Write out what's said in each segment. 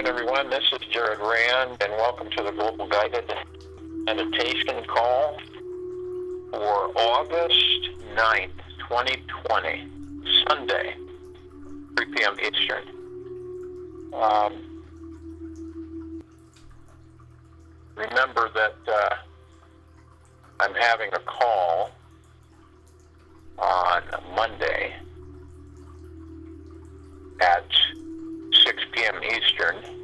afternoon, everyone. This is Jared Rand, and welcome to the Global Guided Meditation Call for August 9th, 2020, Sunday, 3 p.m. Eastern. Um, remember that uh, I'm having a call on Monday at 6 p.m. Eastern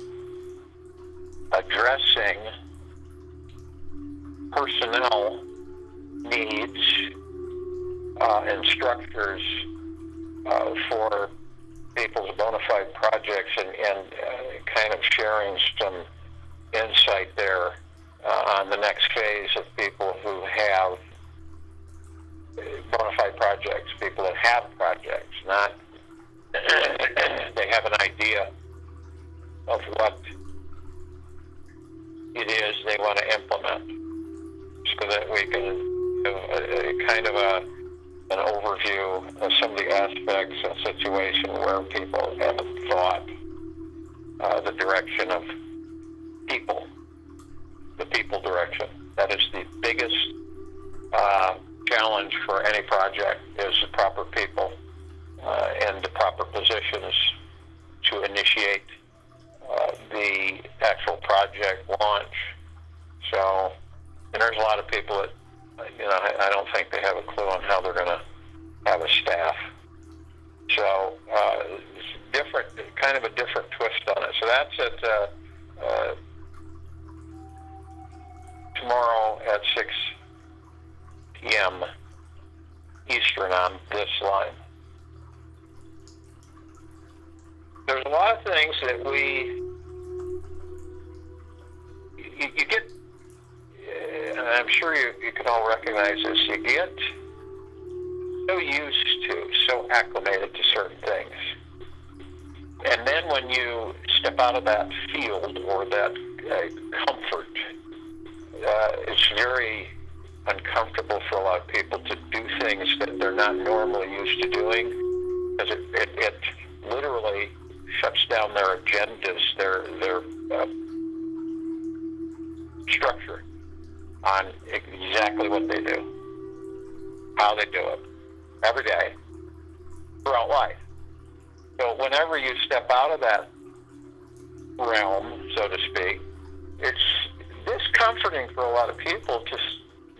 addressing personnel needs uh, and structures uh, for people's bona fide projects and, and uh, kind of sharing some insight there uh, on the next phase of people who have bona fide projects, people that have projects, not they have an idea of what it is they want to implement so that we can have a, a kind of a an overview of some of the aspects and situation where people haven't thought uh, the direction of people, the people direction. That is the biggest uh, challenge for any project is the proper people uh, and the proper positions to initiate uh, the actual project launch. So, and there's a lot of people that, you know, I, I don't think they have a clue on how they're going to have a staff. So, uh, it's different, kind of a different twist on it. So that's at uh, uh, tomorrow at 6 p.m. Eastern on this line. There's a lot of things that we you, you get, and I'm sure you, you can all recognize this. You get so used to, so acclimated to certain things, and then when you step out of that field or that uh, comfort, uh, it's very uncomfortable for a lot of people to do things that they're not normally used to doing because it, it, it literally shuts down their agendas, their their uh, structure on exactly what they do, how they do it, every day, throughout life. So whenever you step out of that realm, so to speak, it's discomforting for a lot of people to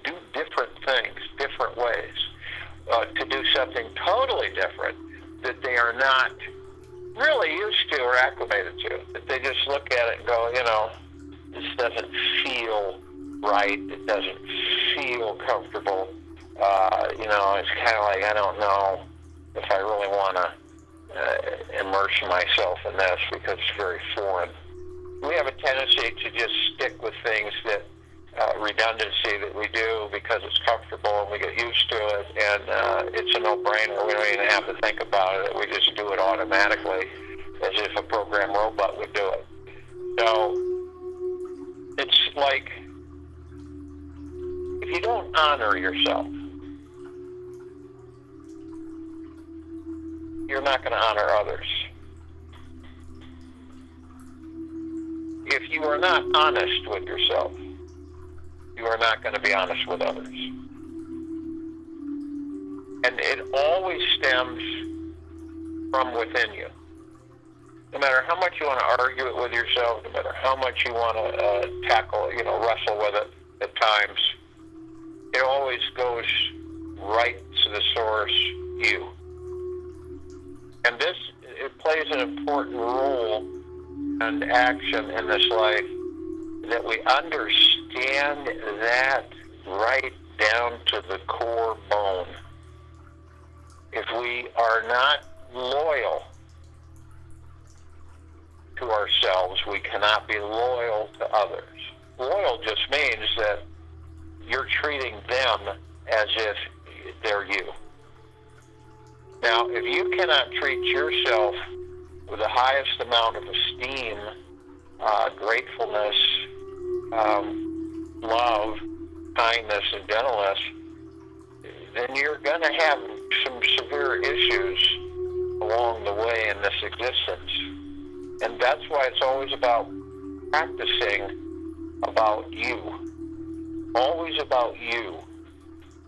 do different things, different ways, uh, to do something totally different that they are not really used to or acclimated to. They just look at it and go, you know, this doesn't feel right. It doesn't feel comfortable. Uh, you know, it's kind of like I don't know if I really want to uh, immerse myself in this because it's very foreign. We have a tendency to just stick with things that uh, redundancy that we do because it's comfortable and we get used to it, and uh, it's a no-brainer. We don't even have to think about it. We just do it automatically, as if a program robot would do it. So it's like if you don't honor yourself, you're not going to honor others. If you are not honest with yourself, you are not going to be honest with others. And it always stems from within you. No matter how much you want to argue it with yourself, no matter how much you want to uh, tackle, you know, wrestle with it at times, it always goes right to the source, you. And this, it plays an important role and action in this life that we understand that right down to the core bone. If we are not loyal to ourselves, we cannot be loyal to others. Loyal just means that you're treating them as if they're you. Now, if you cannot treat yourself with the highest amount of esteem, uh, gratefulness, um, love, kindness, and gentleness, then you're going to have some severe issues along the way in this existence. And that's why it's always about practicing about you. Always about you.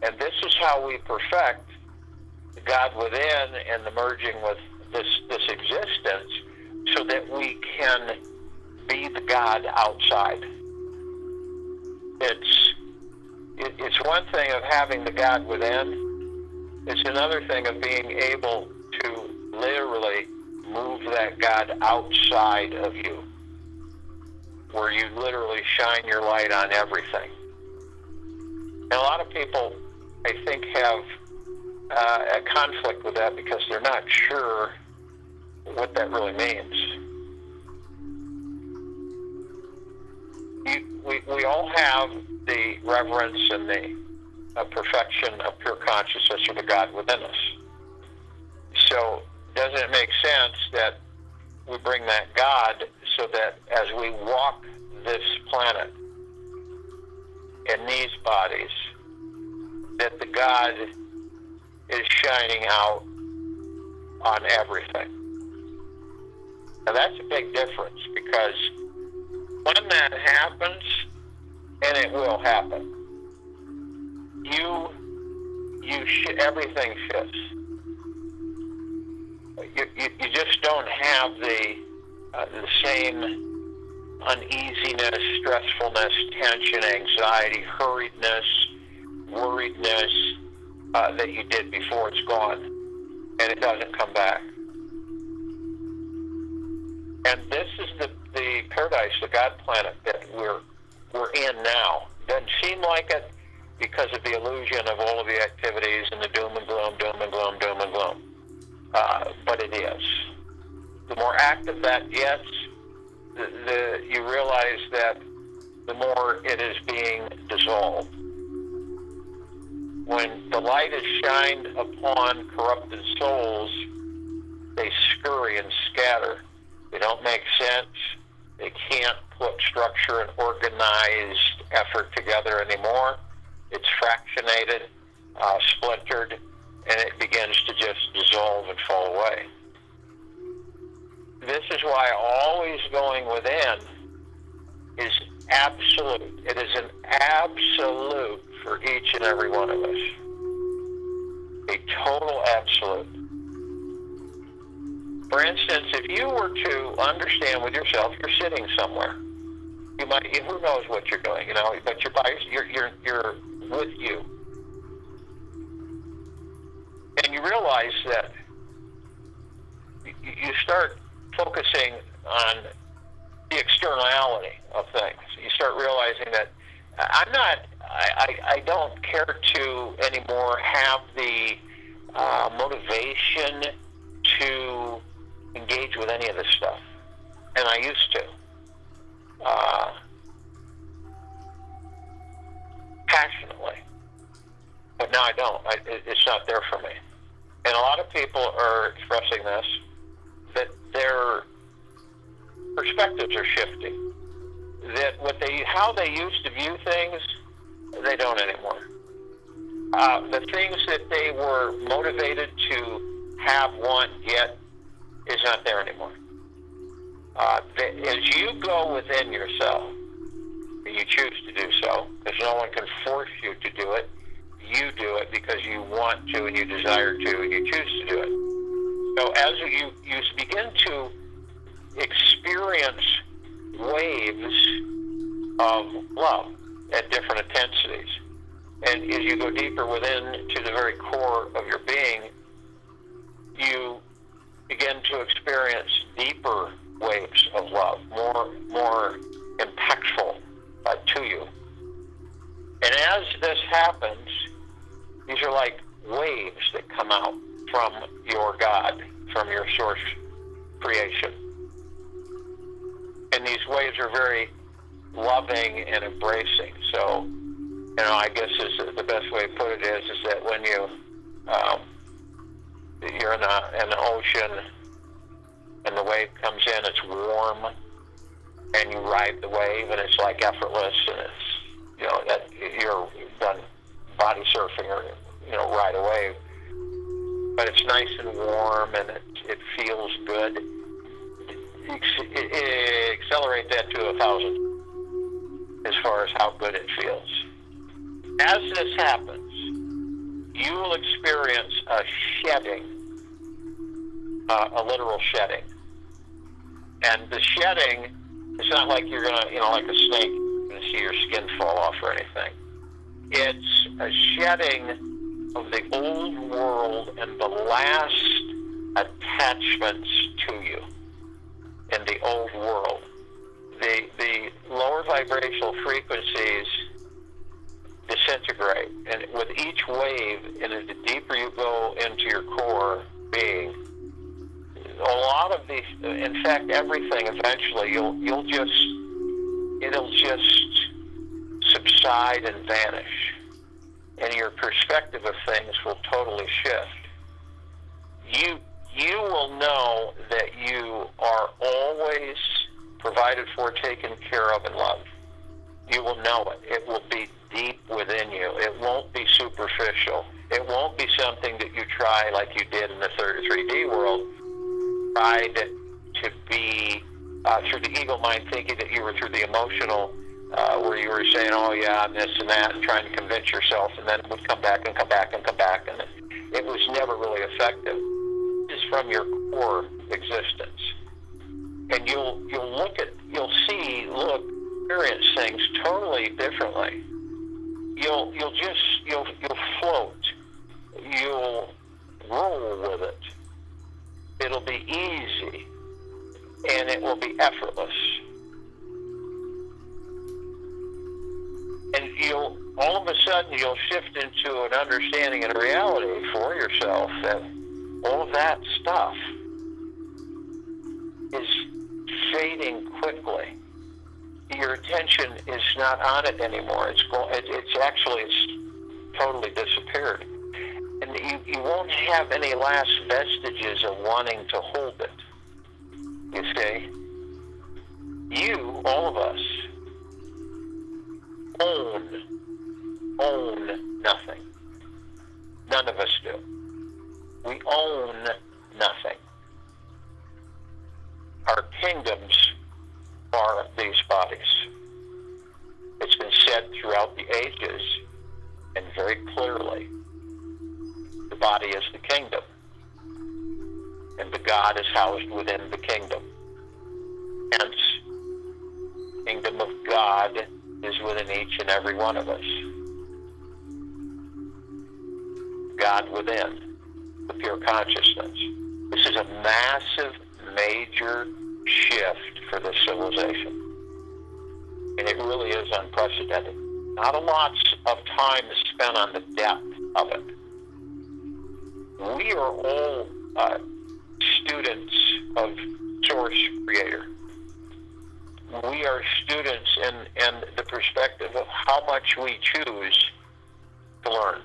And this is how we perfect God within and the merging with this this existence so that we can be the God outside. It's it, it's one thing of having the God within. It's another thing of being able to literally move that God outside of you, where you literally shine your light on everything. And a lot of people, I think, have uh, a conflict with that because they're not sure what that really means. We, we all have the reverence and the uh, perfection of pure consciousness of the God within us. So, doesn't it make sense that we bring that God so that as we walk this planet in these bodies, that the God is shining out on everything. Now that's a big difference because when that happens, and it will happen, you you sh- everything shifts. You, you, you just don't have the uh, the same uneasiness, stressfulness, tension, anxiety, hurriedness, worriedness, uh, that you did before it's gone, and it doesn't come back. And this is the, the paradise, the God planet that we're we're in now. Doesn't seem like it because of the illusion of all of the activities and the doom and gloom, doom and gloom, doom and gloom. Uh, but it is. The more active that gets, the, the you realize that the more it is being dissolved when the light is shined upon corrupted souls, they scurry and scatter. They don't make sense. They can't put structure and organized effort together anymore. It's fractionated, uh, splintered, and it begins to just dissolve and fall away. This is why always going within is absolute. It is an absolute for each and every one of us. A total absolute. For instance, if you were to understand with yourself, you're sitting somewhere. You might, who knows what you're doing, you know, but you're by, you're, you're, you're with you. And you realize that you start focusing on the externality of things. You start realizing that I'm not I, I, I don't care to anymore have the uh, motivation to engage with any of this stuff. And I used to. Uh, passionately. But now I don't. I, it, it's not there for me. And a lot of people are expressing this that their perspectives are shifting. That what they, how they used to view things they don't anymore. Uh, the things that they were motivated to have, want, get, is not there anymore. Uh, as you go within yourself, you choose to do so, because no one can force you to do it. You do it because you want to and you desire to and you choose to do it. So as you, you begin to experience waves of love, at different intensities. And as you go deeper within to the very core of your being, you begin to experience deeper waves of love, more more you'll, you'll just, it'll just subside and vanish. And your perspective of things will totally shift. You, you will know that you are always provided for, taken care of, and loved. You will know it. It will be deep within you. It won't be superficial. It won't be something that you try like you did in the 3D world. Tried to be uh, through the ego mind, thinking that you were through the emotional, uh, where you were saying, "Oh yeah, I'm this and that," and trying to convince yourself, and then it would come back and come back and come back, and it, it was never really effective. It's from your core existence, and you'll you'll look at you'll see look experience things totally differently you'll you'll just you'll you'll float. You'll roll with it. It'll be easy, and it will be effortless. And you'll all of a sudden you'll shift into an understanding and a reality for yourself that all of that stuff is fading quickly your attention is not on it anymore. It's go, it, it's actually it's totally disappeared, and you you won't have any last vestiges of wanting to hold it. You see, you, all of us, own own nothing. None of us do. We own nothing. Our kingdoms are these bodies. It's been said throughout the ages and very clearly the body is the kingdom, and the God is housed within the kingdom. Hence, kingdom of God is within each and every one of us. God within, the pure consciousness. This is a massive, major shift for this civilization. And it really is unprecedented. Not a lot of time is spent on the depth of it. We are all uh, students of Source Creator. We are students in, in the perspective of how much we choose to learn.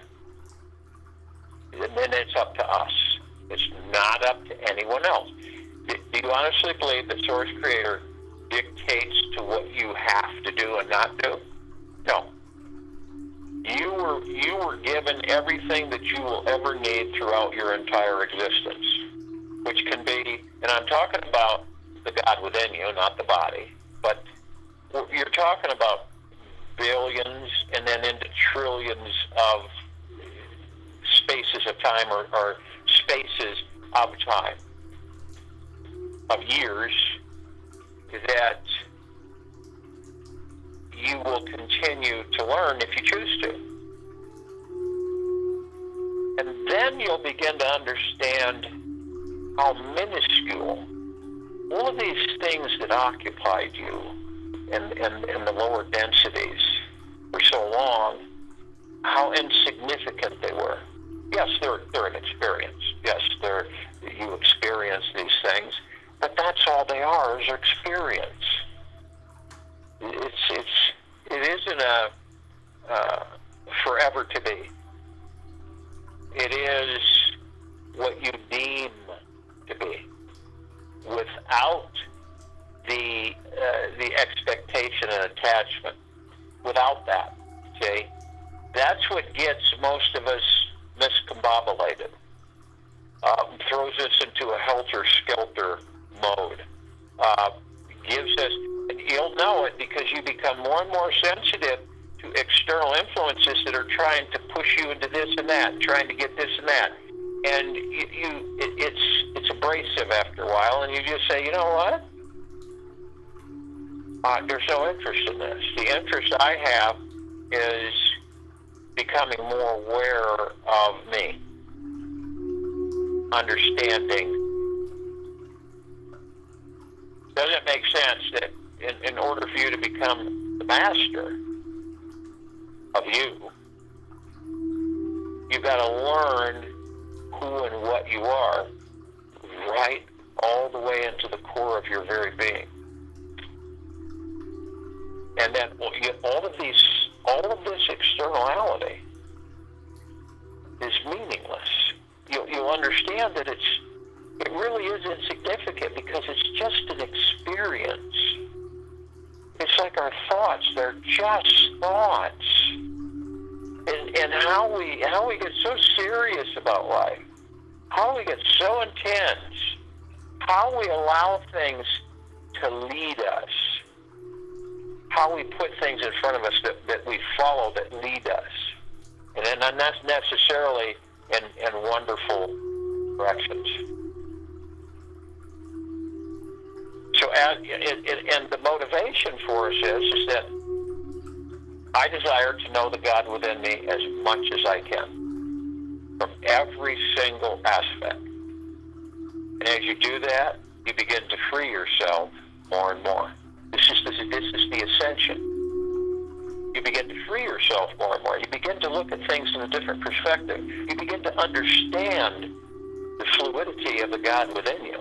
And then it's up to us. It's not up to anyone else. Do you honestly believe that Source Creator dictates to what you have to do and not do? No. You were you were given everything that you will ever need throughout your entire existence, which can be, and I'm talking about the God within you, not the body, but you're talking about billions and then into trillions of spaces of time or, or spaces of time of years that you will continue to learn if you choose to. And then you'll begin to understand how minuscule all of these things that occupied you in, in, in the lower densities for so long, how insignificant they were. Yes, they're, they're an experience. Yes, they're, you experience these things but that's all they are is experience. It's it's it isn't a uh, forever to be. It is what you deem to be, without the uh, the expectation and attachment. Without that, see, that's what gets most of us miscombobulated. Um, throws us into a helter skelter mode. uh, gives us. You'll know it because you become more and more sensitive to external influences that are trying to push you into this and that, trying to get this and that. And you, you it, it's it's abrasive after a while, and you just say, you know what? Uh, there's no interest in this. The interest I have is becoming more aware of me, understanding. Does it make sense that in, in order for you to become the master of you, you've got to learn who and what you are right all the way into the core of your very being. And then all of these, all of this externality is meaningless. You, you'll understand that it's, it really is insignificant because it's just an experience. It's like our thoughts; they're just thoughts. And, and how we how we get so serious about life, how we get so intense, how we allow things to lead us how we put things in front of us that, that we follow that lead us. And then not necessarily in, in wonderful directions. So, as, and the motivation for us is, is that I desire to know the God within me as much as I can from every single aspect. And as you do that, you begin to free yourself more and more. This is, this, this is the ascension. You begin to free yourself more and more. You begin to look at things in a different perspective. You begin to understand the fluidity of the God within you.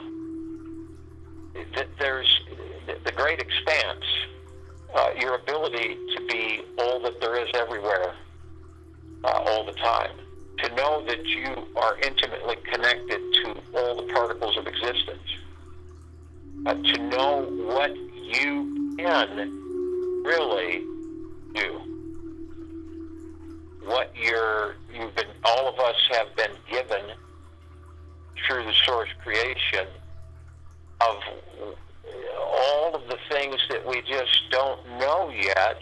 There's the great expanse, uh, your ability to be all that there is everywhere, uh, all the time. To know that you are intimately connected to all the particles of existence. Uh, to know what you can really do. What you're, you've been, all of us have been given through the source creation of all of the things that we just don't know yet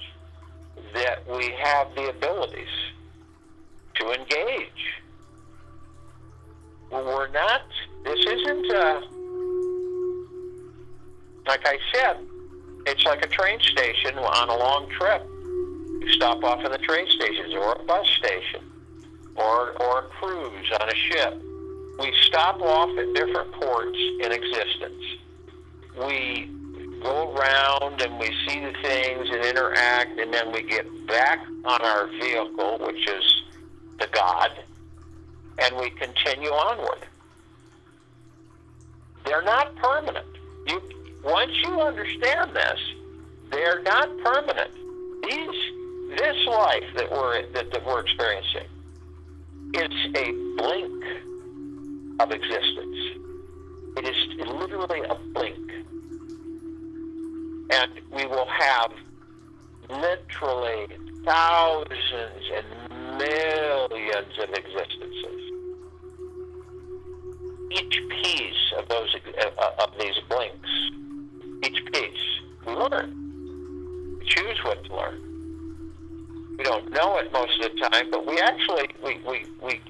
that we have the abilities to engage. We're not, this isn't, uh, like I said, it's like a train station on a long trip. You stop off in the train stations or a bus station or, or a cruise on a ship. We stop off at different ports in existence. We go around and we see the things and interact, and then we get back on our vehicle, which is the God, and we continue onward. They're not permanent. You once you understand this, they're not permanent. These, this life that we're that, that we're experiencing, it's a blink of existence. It is literally a blink, and we will have literally thousands and millions of existences. Each piece of those uh, of these blinks each piece. We learn. We choose what to learn. We don't know it most of the time, but we actually we, we, we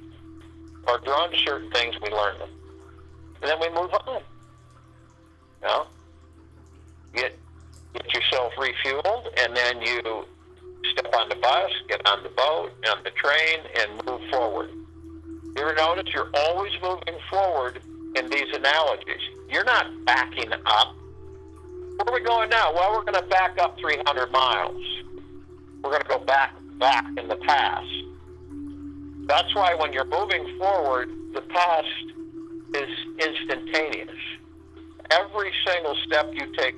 are drawn to certain things, we learn them. And then we move on. You know? Get get yourself refueled and then you step on the bus, get on the boat, on the train, and move forward. You notice you're always moving forward in these analogies? You're not backing up where are we going now? Well, we're going to back up 300 miles. We're going to go back back in the past. That's why when you're moving forward, the past is instantaneous. Every single step you take,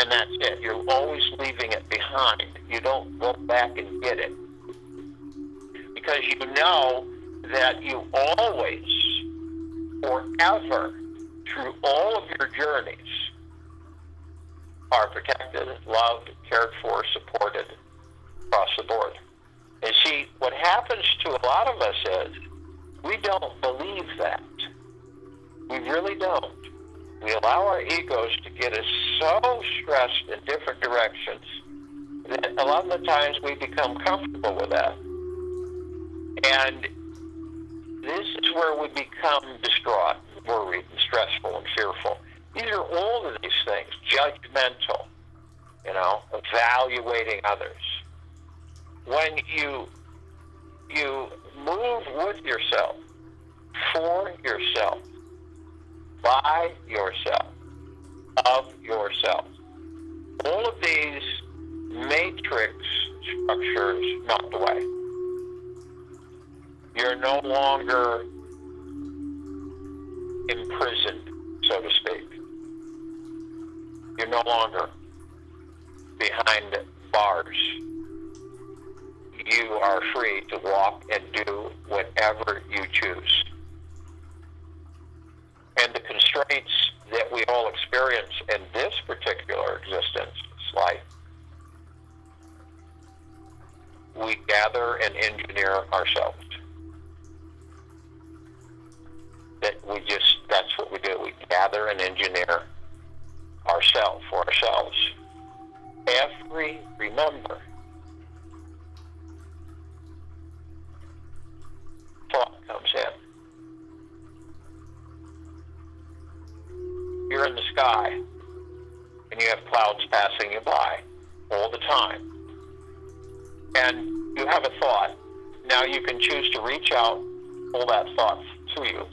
and that's it. You're always leaving it behind. You don't go back and get it. Because you know that you always, forever, through all of your journeys are protected, loved, cared for, supported across the board. And see, what happens to a lot of us is we don't believe that. We really don't. We allow our egos to get us so stressed in different directions that a lot of the times we become comfortable with that. And this is where we become distraught, worried, and stressful, and fearful. These are all of these things, judgmental, you know, evaluating others. When you you move with yourself, for yourself, by yourself, of yourself. All of these matrix structures melt away. You're no longer imprisoned, so to speak. You're no longer behind bars. You are free to walk and do whatever you choose. And the constraints that we all experience in this particular existence, life, we gather and engineer ourselves. That we just, that's what we do. We gather and engineer ourselves for ourselves. Every, remember, thought comes in. You're in the sky and you have clouds passing you by all the time. And you have a thought. Now you can choose to reach out, pull that thought to you.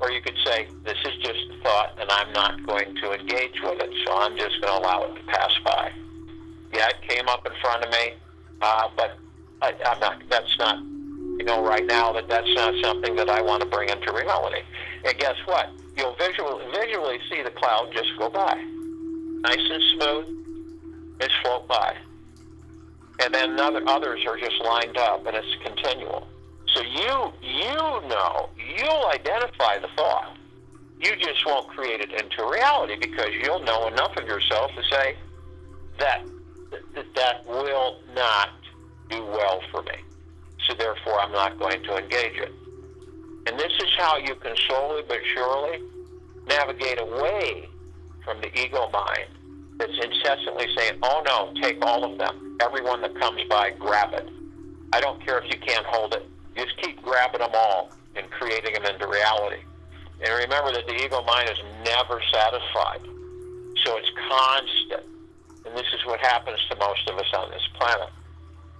Or you could say, this is just a thought and I'm not going to engage with it, so I'm just going to allow it to pass by. Yeah, it came up in front of me, uh, but I, I'm not, that's not, you know, right now that that's not something that I want to bring into reality. And guess what? You'll visual, visually see the cloud just go by. Nice and smooth, just float by. And then other, others are just lined up and it's continual. So you you know, you'll identify the thought. You just won't create it into reality because you'll know enough of yourself to say that that, that will not do well for me. So therefore I'm not going to engage it. And this is how you can slowly but surely navigate away from the ego mind that's incessantly saying, oh no, take all of them. Everyone that comes by, grab it. I don't care if you can't hold it. Just keep grabbing them all and creating them into reality. And remember that the ego mind is never satisfied. So it's constant. And this is what happens to most of us on this planet.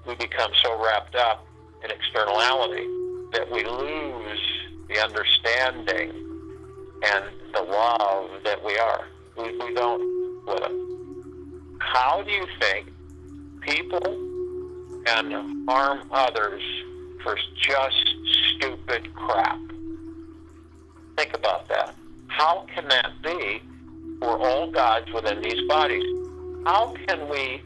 We become so wrapped up in externality that we lose the understanding and the love that we are. We, we don't. How do you think people can harm others for just stupid crap? Think about that. How can that be? We're all gods within these bodies. How can we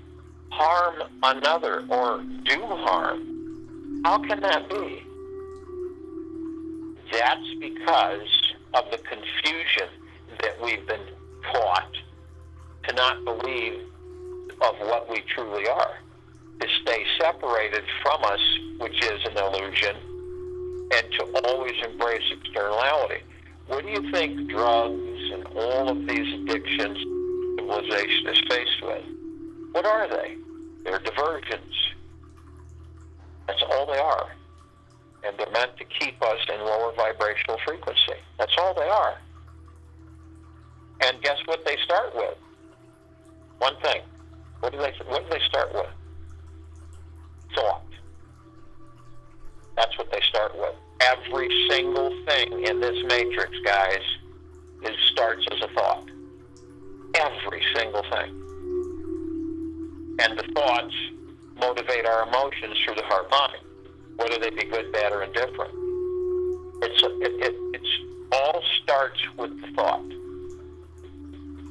harm another or do harm? How can that be? That's because of the confusion that we've been taught to not believe of what we truly are, to stay separated from us, which is an illusion, and to always embrace externality. What do you think drugs and all of these addictions civilization is faced with? What are they? They're diversions. That's all they are and they're meant to keep us in lower vibrational frequency. That's all they are. And guess what they start with? One thing. What do they what do they start with? Thought. That's what they start with. Every single thing in this matrix, guys, is starts as a thought. Every single thing. And the thoughts motivate our emotions through the heart mind whether they be good, bad, or indifferent. It's it, it it's all starts with the thought.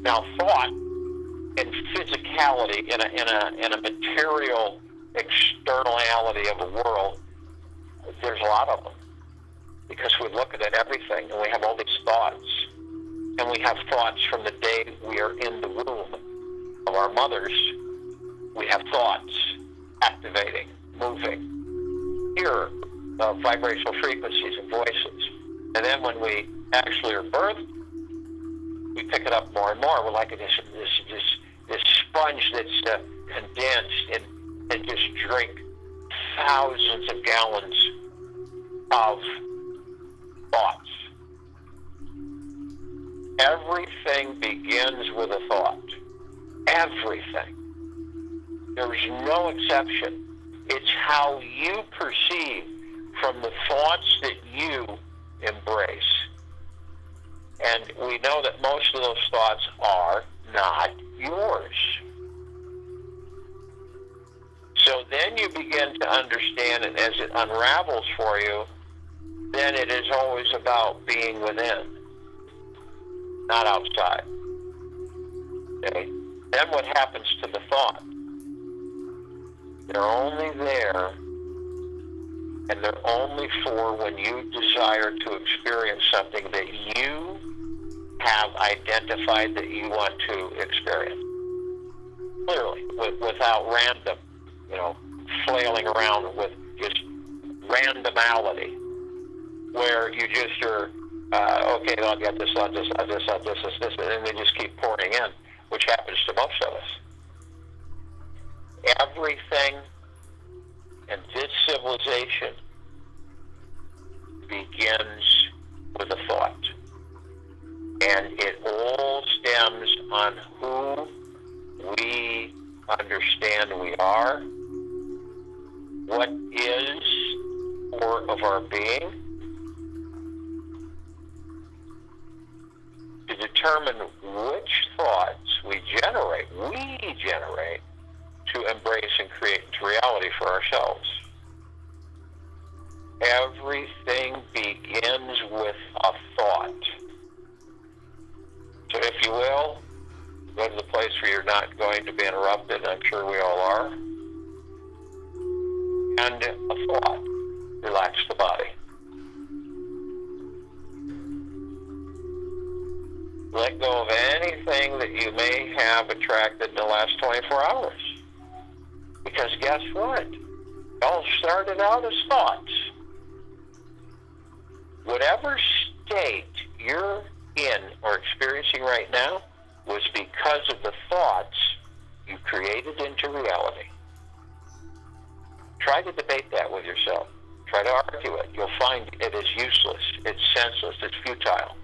Now, thought and physicality in a in a in a material externality of a world, there's a lot of them because we're looking at everything and we have all these thoughts, and we have thoughts from the day we are in the womb of our mothers. We have thoughts activating, moving hear uh, vibrational frequencies and voices. And then when we actually are birthed, we pick it up more and more. We're like this this this this sponge that's uh, condensed and and just drink thousands of gallons of thoughts. Everything begins with a thought. Everything. There's no exception. It's how you perceive from the thoughts that you embrace. And we know that most of those thoughts are not yours. So then you begin to understand, and as it unravels for you, then it is always about being within, not outside. Okay? Then what happens to the thought? They're only there, and they're only for when you desire to experience something that you have identified that you want to experience. Clearly, with, without random, you know, flailing around with just randomality, where you just are, uh, okay, I'll get this, I'll this, I'll this, I'll this, this, this, and they just keep pouring in, which happens to most of us. Everything in this civilization begins with a thought. And it all stems on who we understand we are, what is core of our being, to determine which thoughts we generate, we generate, to embrace and create reality for ourselves. Everything begins with a thought. So, if you will, go to the place where you're not going to be interrupted. I'm sure we all are. And a thought. Relax the body. Let go of anything that you may have attracted in the last 24 hours. Because guess what? It all started out as thoughts. Whatever state you're in or experiencing right now was because of the thoughts you created into reality. Try to debate that with yourself. Try to argue it. You'll find it is useless, it's senseless, it's futile,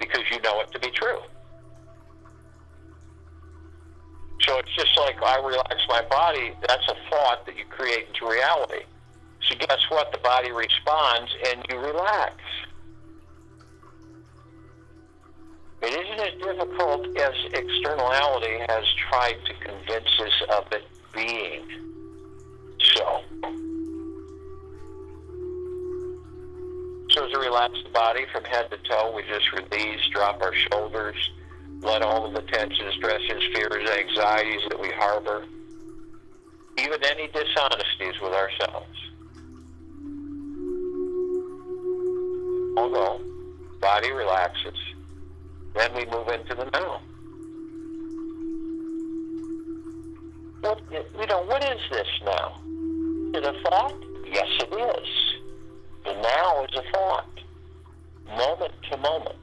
because you know it to be true. So it's just like I relax my body, that's a thought that you create into reality. So guess what? The body responds and you relax. It isn't as difficult as externality has tried to convince us of it being. So, so as we relax the body from head to toe, we just release, drop our shoulders, let all of the tensions, stresses, fears, anxieties that we harbor, even any dishonesties with ourselves. All go. Body relaxes. Then we move into the now. What, you know, what is this now? Is it a thought? Yes, it is. The now is a thought. Moment to moment.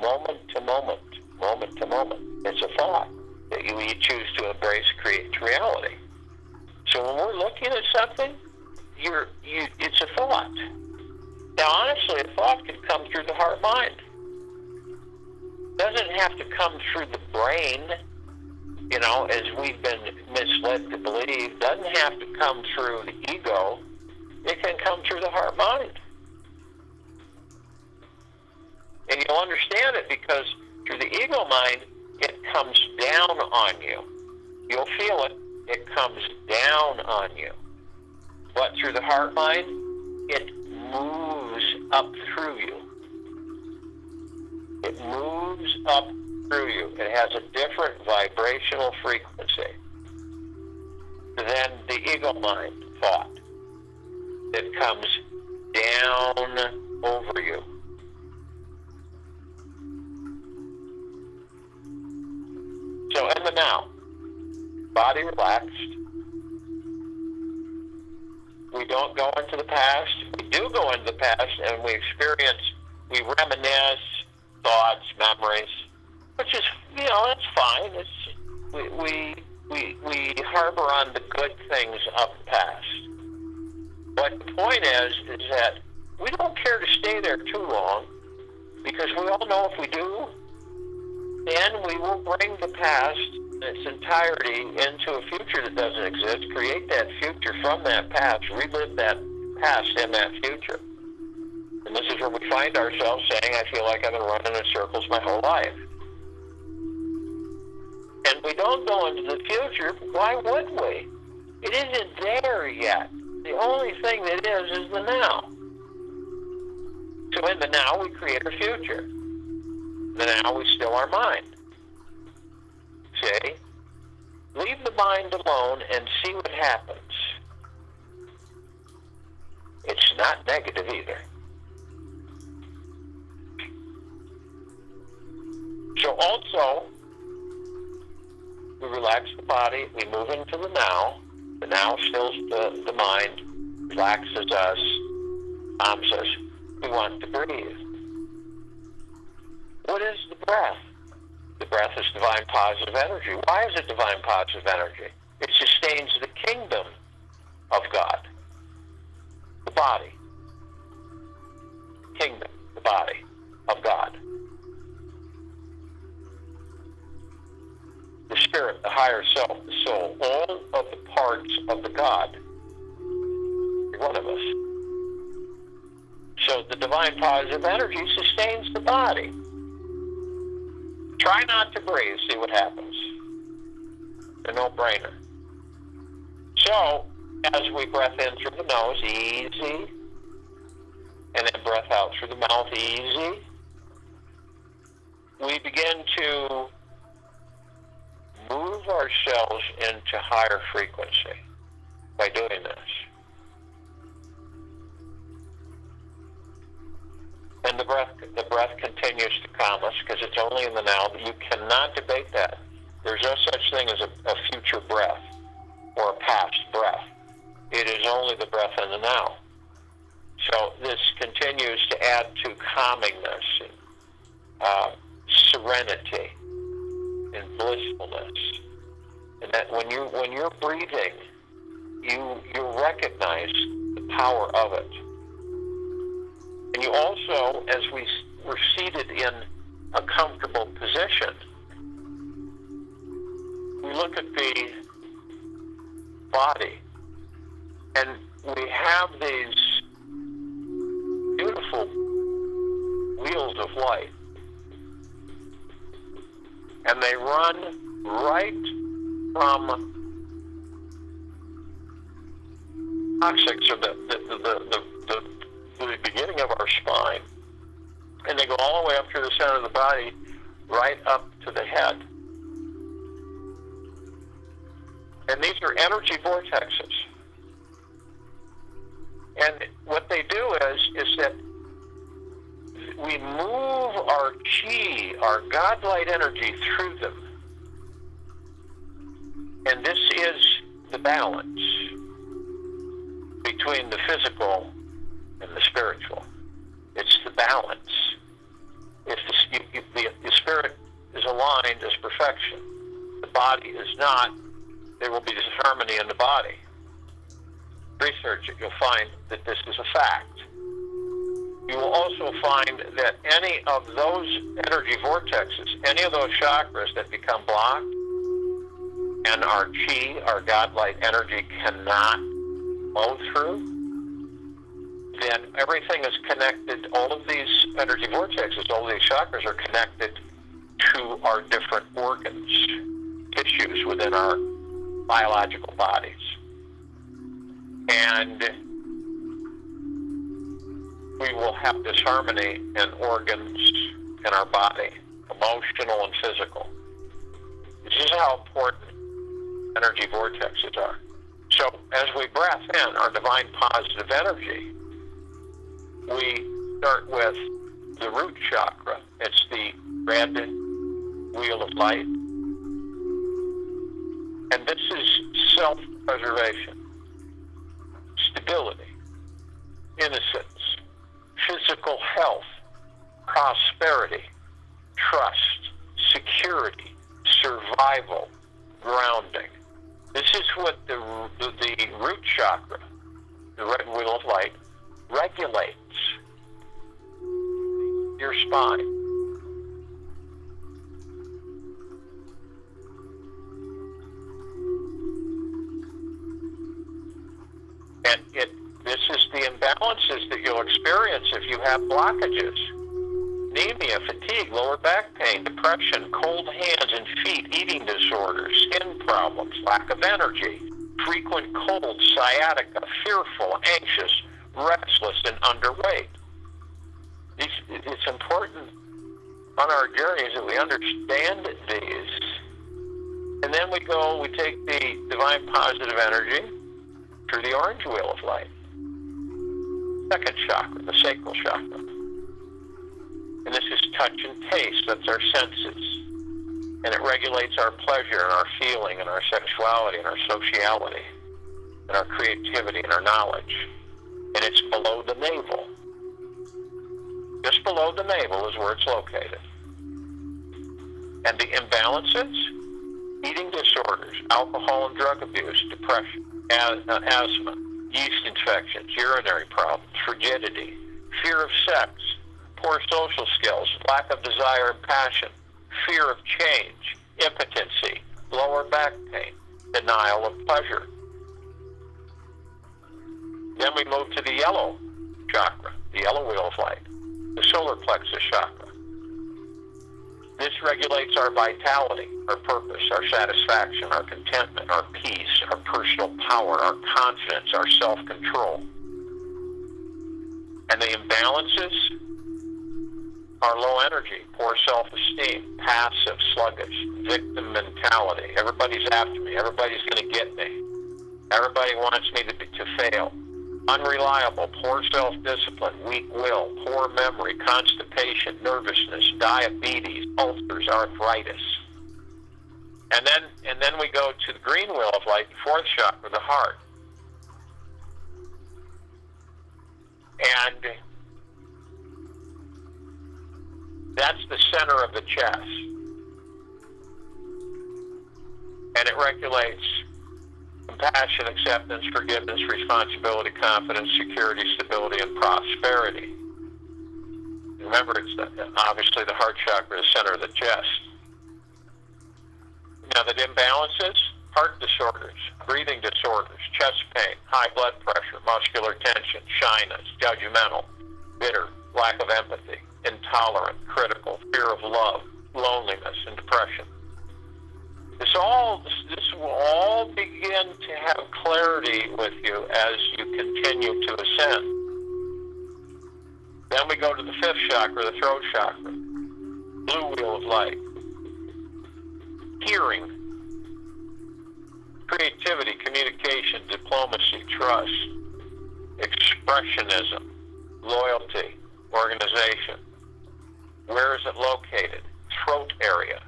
Moment to moment. Moment to moment. It's a thought that you, choose to embrace, create reality. So when we're looking at something, you're, you, it's a thought. Now, honestly, a thought can come through the heart mind doesn't have to come through the brain, you know, as we've been misled to believe. Doesn't have to come through the ego. It can come through the heart mind. And you'll understand it because through the ego mind, it comes down on you. You'll feel it. It comes down on you. But through the heart mind, it moves up through you. It moves up through you. It has a different vibrational frequency than the ego mind thought that comes down over you. So in the now, body relaxed. We don't go into the past. We do go into the past and we experience we reminisce thoughts, memories, which is you know it's fine. It's we we we, we harbor on the good things of the past. But the point is, is that we don't care to stay there too long because we all know if we do, then we will bring the past in its entirety into a future that doesn't exist, create that future from that past, relive that past in that future. And this is where we find ourselves saying, I feel like I've been running in circles my whole life. And we don't go into the future, why would we? It isn't there yet. The only thing that is is the now. So in the now, we create our future. The now, we still our mind. See? Leave the mind alone and see what happens. It's not negative either. So also, we relax the body, we move into the now. The now stills the, the mind, relaxes us, calms us. We want to breathe. What is the breath? The breath is divine positive energy. Why is it divine positive energy? It sustains the kingdom of God, the body. Kingdom, the body of God. The spirit, the higher self, the soul, all of the parts of the God, one of us. So the divine positive energy sustains the body. Try not to breathe, see what happens. A no brainer. So, as we breath in through the nose, easy, and then breath out through the mouth, easy, we begin to move ourselves into higher frequency by doing this. And the breath, the breath continues to calm us because it's only in the now. You cannot debate that. There's no such thing as a, a future breath or a past breath. It is only the breath in the now. So this continues to add to calmingness, and, uh, serenity, and blissfulness. And that when you when you're breathing, you you recognize the power of it. And you also, as we were seated in a comfortable position, we look at the body and we have these beautiful wheels of light. And they run right from coccyx or the, the, the, the, the the beginning of our spine, and they go all the way up through the center of the body, right up to the head. And these are energy vortexes. And what they do is, is that we move our chi, our godlight energy through them. And this is the balance between the physical spiritual. It's the balance. If the, you, the, the spirit is aligned as perfection, the body is not, there will be disharmony in the body. Research it, you'll find that this is a fact. You will also find that any of those energy vortexes, any of those chakras that become blocked, and our chi, our godlike energy, cannot flow through, then everything is connected. All of these energy vortexes, all of these chakras are connected to our different organs, tissues within our biological bodies. And we will have disharmony in organs in our body, emotional and physical. This is how important energy vortexes are. So as we breath in our divine positive energy, we start with the root chakra. It's the red wheel of light, And this is self preservation, stability, innocence, physical health, prosperity, trust, security, survival, grounding. This is what the, the, the root chakra, the red wheel of light, regulates your spine. And it this is the imbalances that you'll experience if you have blockages. Anemia, fatigue, lower back pain, depression, cold hands and feet, eating disorders, skin problems, lack of energy, frequent colds, sciatica, fearful, anxious, restless, and underweight. it's important on our journeys that we understand these. And then we go, we take the divine positive energy through the orange wheel of light. Second chakra, the sacral chakra. And this is touch and taste, that's our senses. And it regulates our pleasure and our feeling and our sexuality and our sociality and our creativity and our knowledge. And it's below the navel. Just below the navel is where it's located. And the imbalances, eating disorders, alcohol and drug abuse, depression, uh, asthma, yeast infections, urinary problems, frigidity, fear of sex, poor social skills, lack of desire and passion, fear of change, impotency, lower back pain, denial of pleasure. Then we move to the yellow chakra, the yellow wheel of light, the solar plexus chakra. This regulates our vitality, our purpose, our satisfaction, our contentment, our peace, our personal power, our confidence, our self control. And the imbalances are low energy, poor self esteem, passive, sluggish, victim mentality. Everybody's after me. Everybody's going to get me. Everybody wants me to, to fail unreliable, poor self-discipline, weak will, poor memory, constipation, nervousness, diabetes, ulcers, arthritis. And then and then we go to the green wheel of light, the fourth chakra, the heart. And that's the center of the chest. And it regulates compassion, acceptance, forgiveness, responsibility, confidence, security, stability, and prosperity. Remember, it's the, obviously the heart chakra, the center of the chest. Now, the imbalances, heart disorders, breathing disorders, chest pain, high blood pressure, muscular tension, shyness, judgmental, bitter, lack of empathy, intolerant, critical, fear of love, loneliness, and depression. This all this will all begin to have clarity with you as you continue to ascend. Then we go to the fifth chakra, the throat chakra, blue wheel of light. Hearing, creativity, communication, diplomacy, trust, expressionism, loyalty, organization. Where is it located? Throat area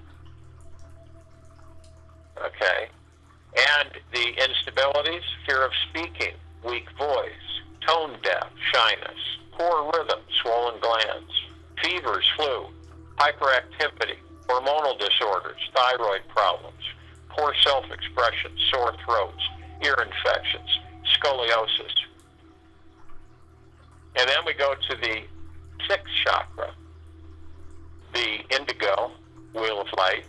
okay? And the instabilities, fear of speaking, weak voice, tone deaf, shyness, poor rhythm, swollen glands, fevers, flu, hyperactivity, hormonal disorders, thyroid problems, poor self-expression, sore throats, ear infections, scoliosis. And then we go to the sixth chakra, the indigo, wheel of light,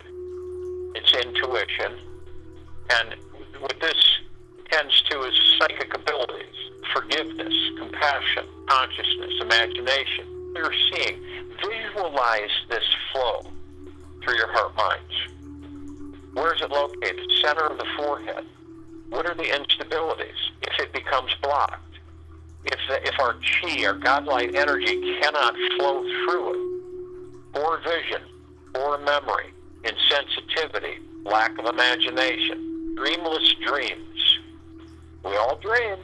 it's intuition, and what this tends to is psychic abilities, forgiveness, compassion, consciousness, imagination, clear seeing. Visualize this flow through your heart minds. Where is it located? Center of the forehead. What are the instabilities? If it becomes blocked, if, the, if our chi, our godlike energy, cannot flow through it, or vision, or memory, insensitivity, lack of imagination, dreamless dreams. We all dream.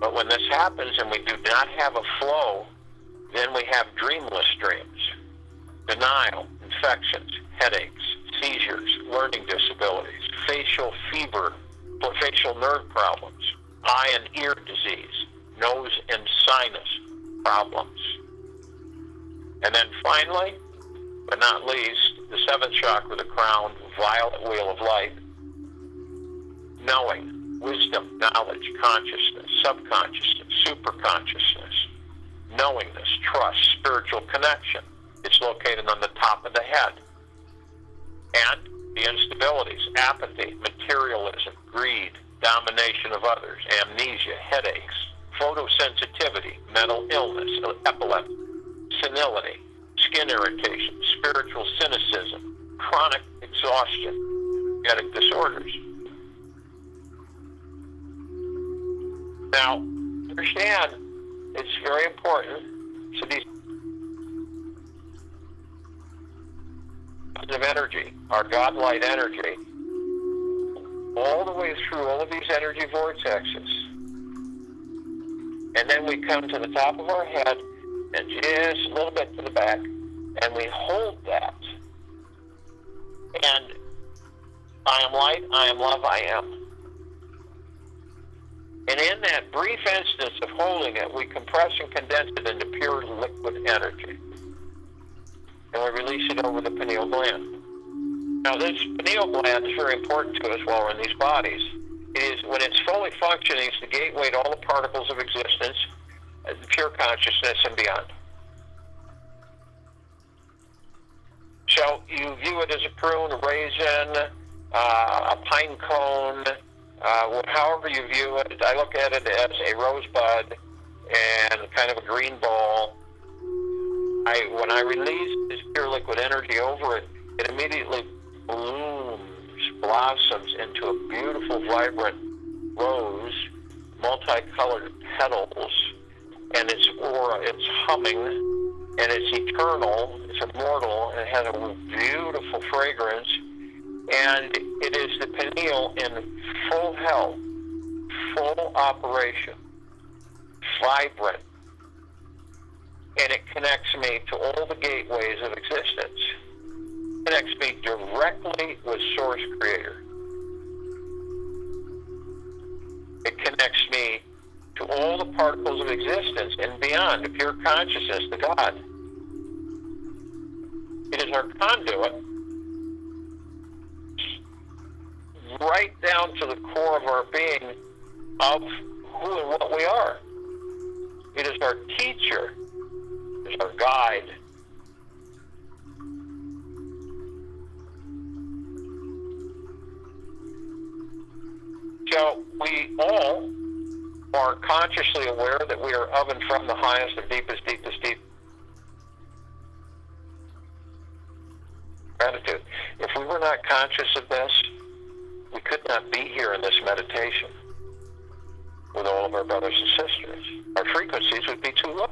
But when this happens and we do not have a flow, then we have dreamless dreams. Denial, infections, headaches, seizures, learning disabilities, facial fever, facial nerve problems, eye and ear disease, nose and sinus problems. And then finally, but not least, the seventh chakra, the crown, violet wheel of light, knowing, wisdom, knowledge, consciousness, subconsciousness, superconsciousness, knowingness, trust, spiritual connection. It's located on the top of the head. And the instabilities, apathy, materialism, greed, domination of others, amnesia, headaches, photosensitivity, mental illness, epilepsy, senility, skin irritation, spiritual cynicism, chronic exhaustion, genetic disorders. Now, understand, it's very important. So these of energy, our God light energy, all the way through all of these energy vortexes. And then we come to the top of our head and just a little bit to the back, and we hold that. And I am light, I am love, I am. And in that brief instance of holding it, we compress and condense it into pure liquid energy. And we release it over the pineal gland. Now, this pineal gland is very important to us while we're in these bodies. It is, when it's fully functioning, it's the gateway to all the particles of existence, pure consciousness, and beyond. So you view it as a prune, a raisin, uh, a pine cone, uh, however you view it. I look at it as a rosebud and kind of a green ball. I, when I release this pure liquid energy over it, it immediately blooms, blossoms into a beautiful, vibrant rose, multicolored petals, and its aura, it's humming, and it's eternal, it's immortal, and it has a beautiful fragrance, and it is the pineal in full health, full operation, vibrant, and it connects me to all the gateways of existence connects me directly with Source Creator. It connects me to all the particles of existence and beyond, to pure consciousness, to God. It is our conduit right down to the core of our being of who and what we are. It is our teacher, it is our guide, So we all are consciously aware that we are of and from the highest and deepest, deepest, deep gratitude. If we were not conscious of this, we could not be here in this meditation with all of our brothers and sisters. Our frequencies would be too low.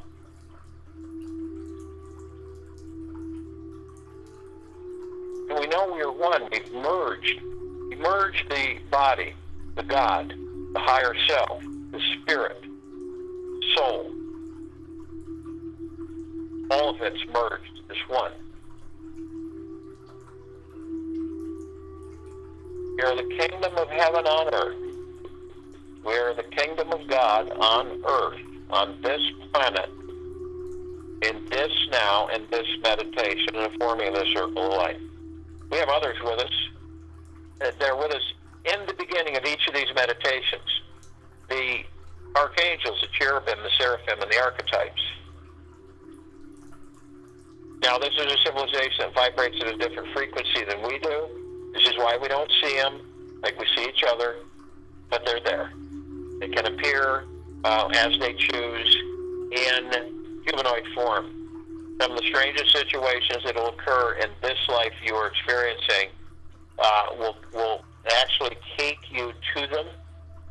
And we know we are one. We've merged. We merged the body the God, the higher self, spirit, soul. All of it's merged as one. We are the kingdom of heaven on earth. We are the kingdom of God on earth, on this planet, in this now, in this meditation, in forming the circle of life. We have others with us. They're with us in the beginning of each of these meditations, the archangels, the cherubim, the seraphim, and the archetypes. Now, this is a civilization that vibrates at a different frequency than we do. This is why we don't see them like we see each other, but they're there. They can appear uh, as they choose in humanoid form. Some of the strangest situations that will occur in this life you are experiencing uh, will, will actually take you to them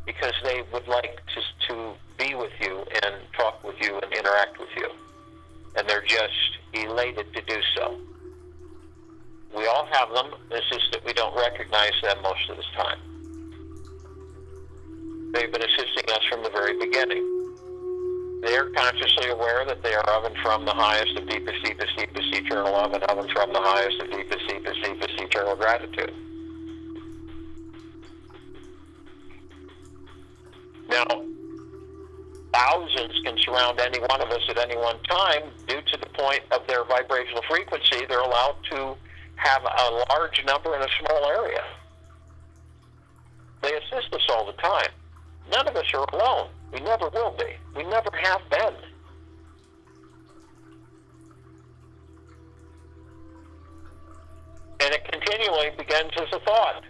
because they would like to, to be with you and talk with you and interact with you. And they're just elated to do so. We all have them. It's just that we don't recognize them most of the time. They've been assisting us from the very beginning. They are consciously aware that they are of and from the highest of deepest, deepest, deepest eternal love and of and from the highest of deepest, deepest, deepest eternal gratitude. Now, thousands can surround any one of us at any one time. Due to the point of their vibrational frequency, they're allowed to have a large number in a small area. They assist us all the time. None of us are alone. We never will be. We never have been. And it continually begins as a thought.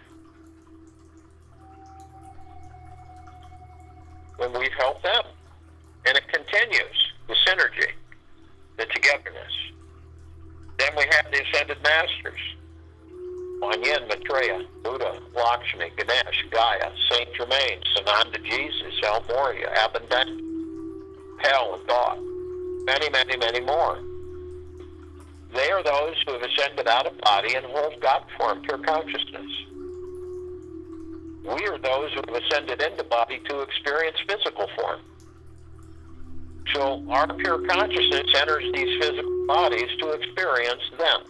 When we help them. And it continues, the synergy, the togetherness. Then we have the ascended masters. Kuan Yin, Maitreya, Buddha, Lakshmi, Ganesh, Gaia, Saint Germain, Sananda Jesus, El Morya, Abundant, Hell, and God. Many, many, many more. They are those who have ascended out of body and hold God form, pure consciousness. We are those who have ascended into body to experience physical form. So our pure consciousness enters these physical bodies to experience them.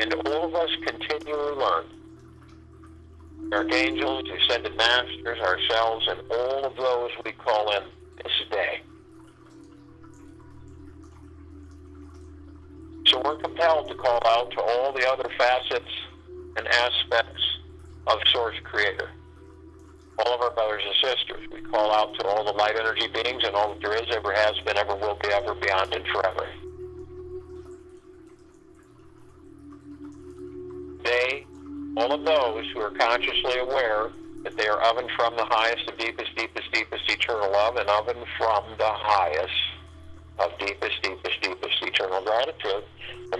And all of us continually learn. Archangels, ascended masters, ourselves, and all of those we call in this day. So we're compelled to call out to all the other facets and aspects of Source Creator. All of our brothers and sisters. We call out to all the light energy beings and all that there is, ever has been, ever will be, ever beyond, and forever. They, all of those who are consciously aware that they are of and from the highest of deepest, deepest, deepest eternal love and of and from the highest of deepest, deepest, deepest eternal gratitude,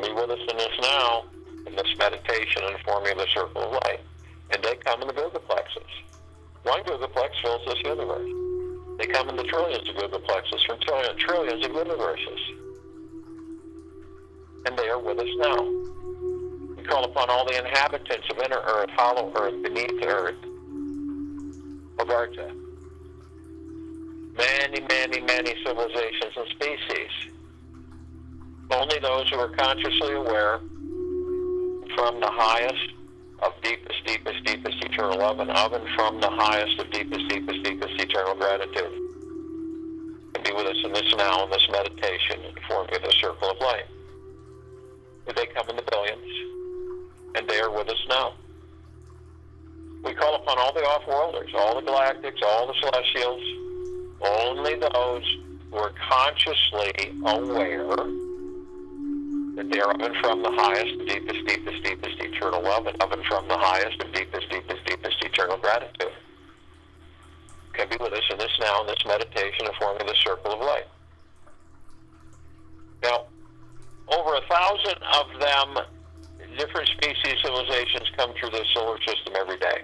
be with us in this now, in this meditation and the circle of light. And they come in the gigaplexes. One gigaplex fills this universe. They come in the trillions of gigaplexes from trillion, trillions of universes. And they are with us now. We call upon all the inhabitants of inner earth, hollow earth, beneath the earth, Agartha, many, many, many civilizations and species. Only those who are consciously aware from the highest of deepest, deepest, deepest eternal love and of and from the highest of deepest, deepest, deepest eternal gratitude. And be with us in this now, in this meditation, and forming the circle of light. They come in the billions, and they are with us now. We call upon all the off-worlders, all the galactics, all the celestials, only those who are consciously aware that they are of from the highest, deepest, deepest, deepest eternal love, and of from the highest and deepest, deepest, deepest eternal gratitude. Can be with us in this now, in this meditation, of forming the circle of light. Now, over a thousand of them, different species civilizations come through the solar system every day.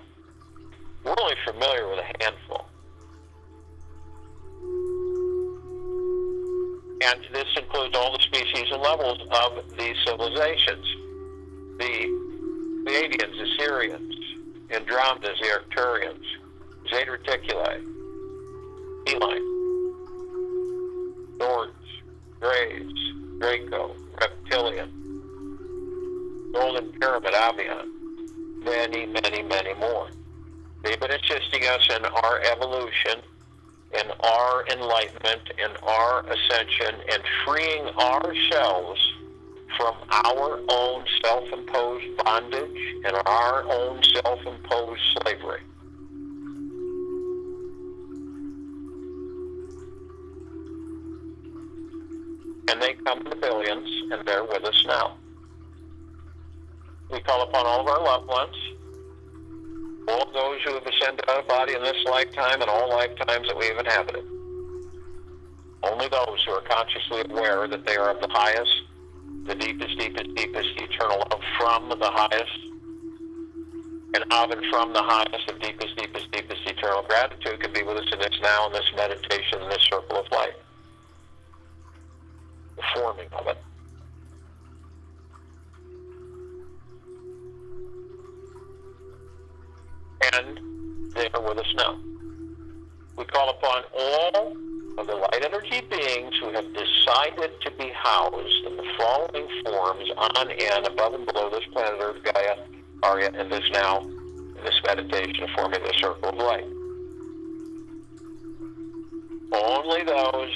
We're only familiar with a handful. And this includes all the species and levels of these civilizations. The Pleiadians, the Sirians, Andromedas, the Arcturians, Zeta Reticuli, Eline, Nords, Greys, Draco, Reptilian, Golden Pyramid, Avian, many, many, many more. They've been assisting us in our evolution in our enlightenment, in our ascension, and freeing ourselves from our own self-imposed bondage and our own self-imposed slavery. And they come in the billions, and they're with us now. We call upon all of our loved ones all those who have ascended out of body in this lifetime and all lifetimes that we have inhabited. Only those who are consciously aware that they are of the highest, the deepest, deepest, deepest eternal love from the highest, and of and from the highest of deepest, deepest, deepest eternal gratitude can be with us in this now, in this meditation, in this circle of life. The forming of it. And they are with us now. We call upon all of the light energy beings who have decided to be housed in the following forms on and above and below this planet Earth, Gaia, Arya, and this now, in this meditation forming the circle of light. Only those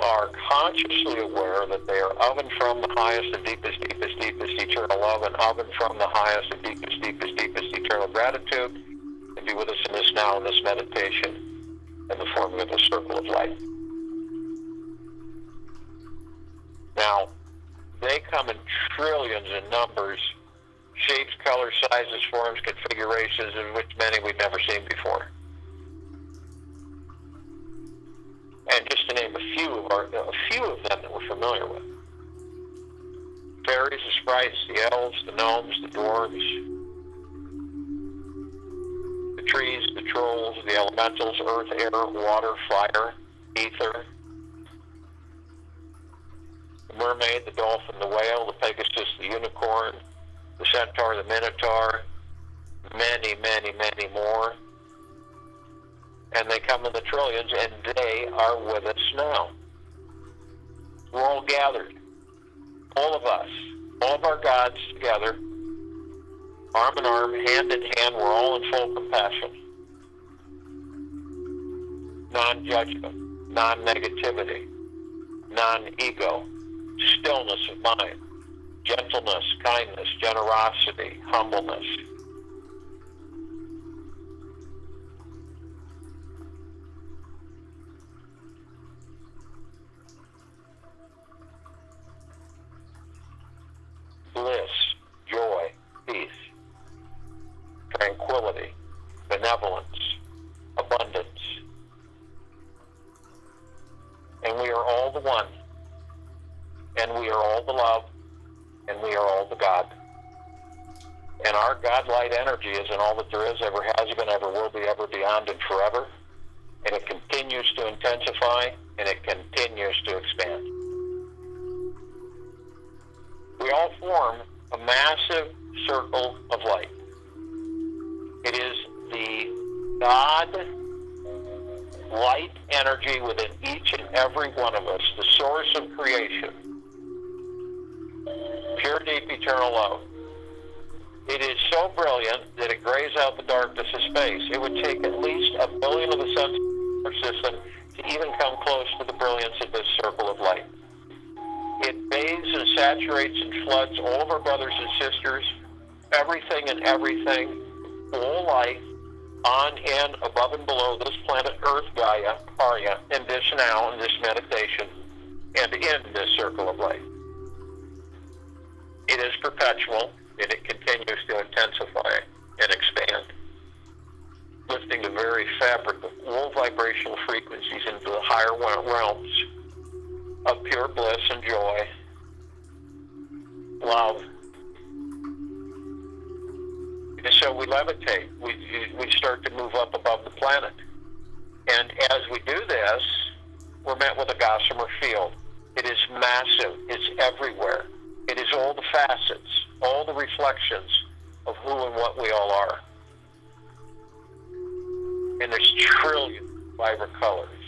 are consciously aware that they are of and from the highest and deepest, deepest, deepest eternal love and of and from the highest and deepest, deepest, deepest eternal gratitude, and be with us in this now in this meditation in the forming of the circle of light. Now, they come in trillions in numbers, shapes, colors, sizes, forms, configurations, in which many we've never seen before. And just to name a few of our, a few of them that we're familiar with. Fairies, the sprites, the elves, the gnomes, the dwarves, the trees, the trolls, the elementals, earth, air, water, fire, ether, the mermaid, the dolphin, the whale, the pegasus, the unicorn, the centaur, the minotaur, many, many, many more. And they come in the trillions, and they are with us now. We're all gathered. All of us. All of our gods together. Arm in arm, hand in hand, we're all in full compassion. Non judgment, non negativity, non ego, stillness of mind, gentleness, kindness, generosity, humbleness. Bliss, joy, peace, tranquility, benevolence, abundance. And we are all the one and we are all the love, and we are all the God. And our God light energy is in all that there is, ever has been, ever will be, ever beyond, and forever. And it continues to intensify, and it continues to expand. We all form a massive circle of light. It is the God light energy within each and every one of us, the source of creation pure, deep, eternal love. It is so brilliant that it grays out the darkness of space. It would take at least a billion of the sun's system to even come close to the brilliance of this circle of light. It bathes and saturates and floods all of our brothers and sisters, everything and everything, all life, on and above and below this planet Earth, Gaia, Arya, in this now, in this meditation, and in this circle of life. It is perpetual, and it continues to intensify and expand, lifting the very fabric of all vibrational frequencies into the higher realms of pure bliss and joy, love. And so we levitate. We, we start to move up above the planet. And as we do this, we're met with a gossamer field. It is massive. It's everywhere. It is all the facets, all the reflections of who and what we all are. And there's trillions of vibrant colors.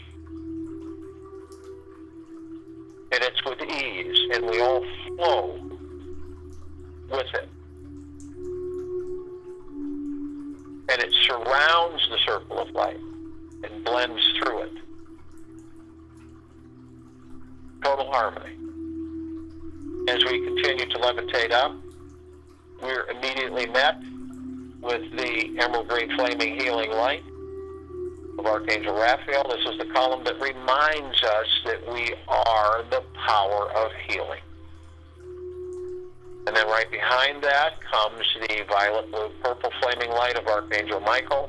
And it's with ease, and we all flow with it. And it surrounds the circle of light and blends through it. Total harmony as we continue to levitate up, we're immediately met with the emerald green flaming healing light of Archangel Raphael. This is the column that reminds us that we are the power of healing. And then right behind that comes the violet, blue, purple flaming light of Archangel Michael.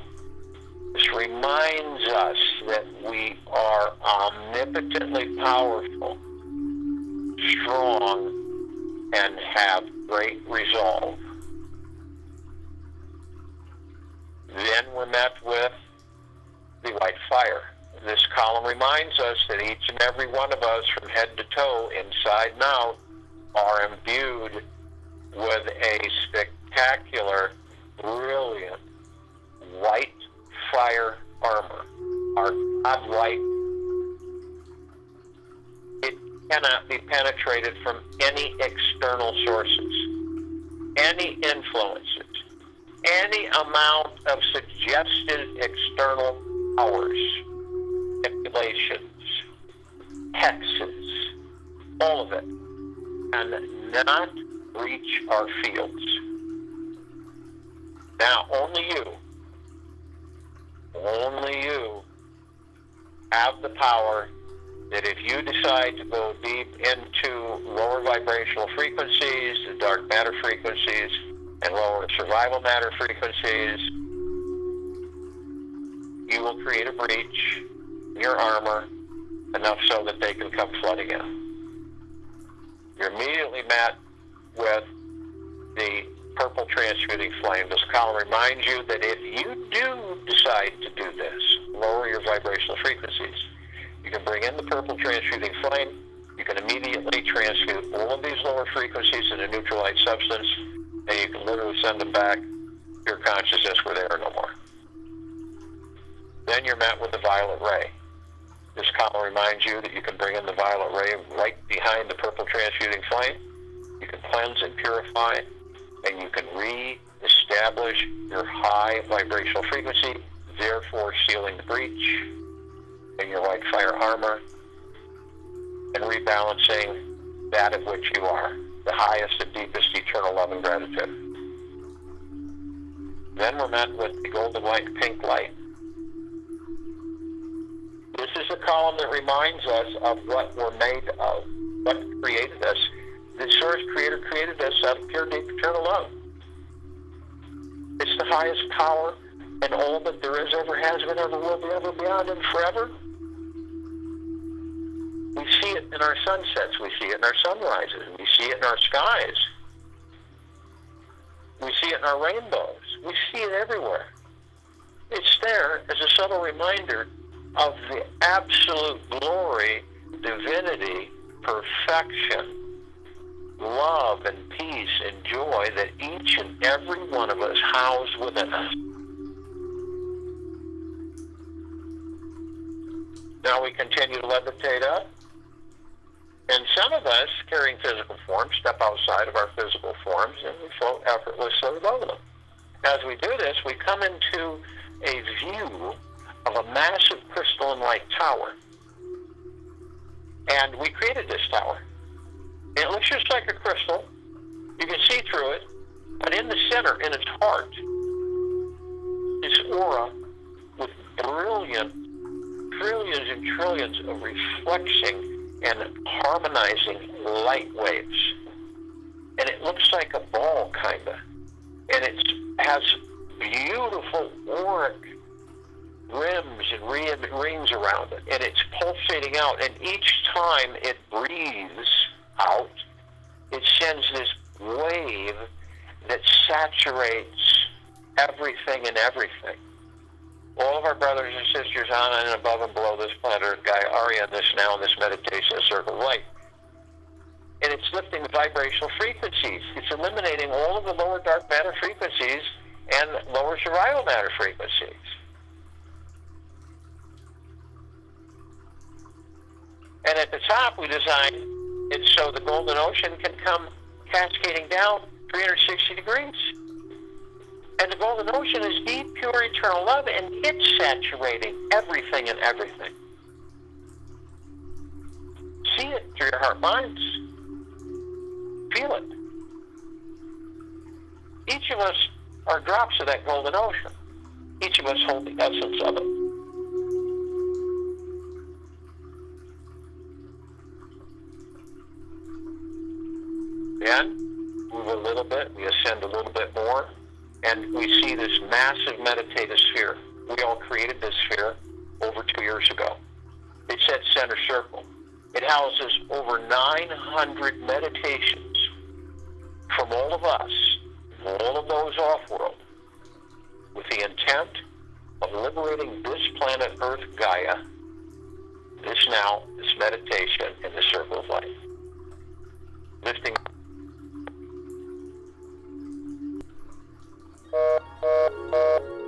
This reminds us that we are omnipotently powerful, strong, and have great resolve. Then we're met with the white fire. This column reminds us that each and every one of us, from head to toe, inside and out, are imbued with a spectacular, brilliant white fire armor. Our God light cannot be penetrated from any external sources, any influences, any amount of suggested external powers, manipulations, hexes, all of it, and not reach our fields. Now, only you, only you have the power that if you decide to go deep into lower vibrational frequencies, the dark matter frequencies, and lower survival matter frequencies, you will create a breach in your armor enough so that they can come flooding in. You're immediately met with the purple transmuting flame. This column reminds you that if you do decide to do this, lower your vibrational frequencies, you can bring in the purple transmuting flame. You can immediately transmute all of these lower frequencies into neutralized substance, and you can literally send them back to your consciousness where they are no more. Then you're met with the violet ray. This column reminds you that you can bring in the violet ray right behind the purple transmuting flame. You can cleanse and purify, and you can re-establish your high vibrational frequency, therefore sealing the breach in your white fire armor and rebalancing that of which you are, the highest and deepest eternal love and gratitude. Then we're met with the golden white pink light. This is a column that reminds us of what we're made of, what created us. The source creator created us out of pure, deep, eternal love. It's the highest power and all that there is, ever has been, ever will be, ever beyond, and forever. We see it in our sunsets. We see it in our sunrises. We see it in our skies. We see it in our rainbows. We see it everywhere. It's there as a subtle reminder of the absolute glory, divinity, perfection, love, and peace and joy that each and every one of us house within us. Now we continue to levitate up. And some of us, carrying physical forms, step outside of our physical forms and we float effortlessly above them. As we do this, we come into a view of a massive crystalline-like tower. And we created this tower. It looks just like a crystal. You can see through it. But in the center, in its heart, this aura with brilliant trillions and trillions of reflecting and harmonizing light waves. And it looks like a ball, kind of. And it has beautiful auric rims and rings around it. And it's pulsating out. And each time it breathes out, it sends this wave that saturates everything and everything all of our brothers and sisters on and above and below this planet Earth, are in this now in this meditation circle of light. And it's lifting the vibrational frequencies. It's eliminating all of the lower dark matter frequencies and lower survival matter frequencies. And at the top, we designed it so the golden ocean can come cascading down 360 degrees. And the golden ocean is deep, pure, eternal love, and it's saturating everything and everything. See it through your heart minds. Feel it. Each of us are drops of that golden ocean. Each of us hold the essence of it. Then, move a little bit, we ascend a little bit more and we see this massive meditative sphere. We all created this sphere over two years ago. It's at center circle. It houses over 900 meditations from all of us, all of those off-world, with the intent of liberating this planet Earth Gaia, this now, this meditation in the circle of life. Lifting Thank you.